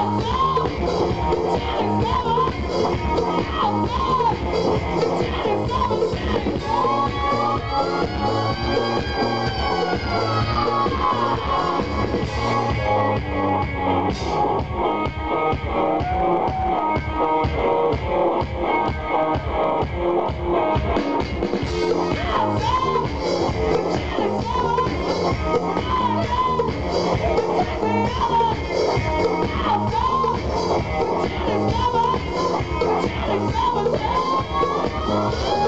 Oh, Thank you.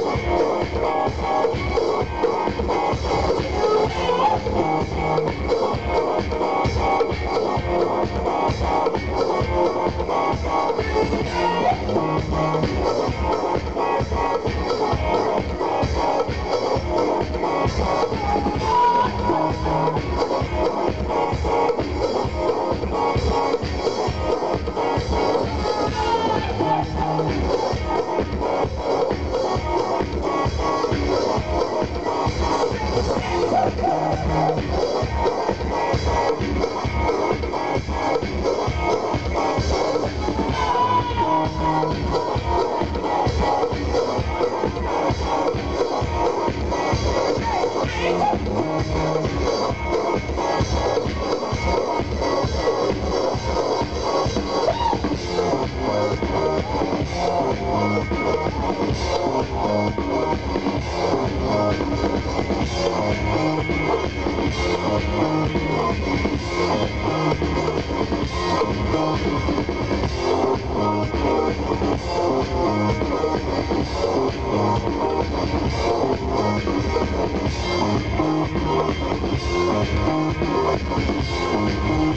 Thank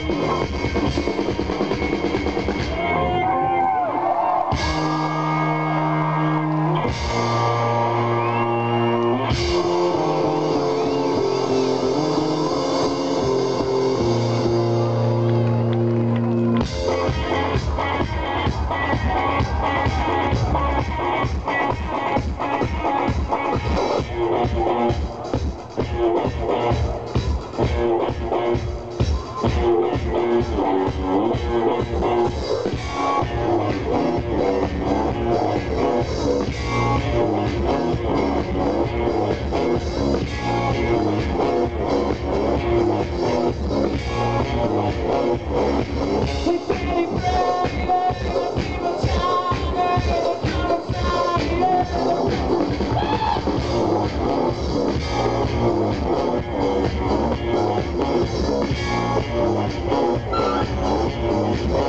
you. I'm gonna go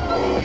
Thank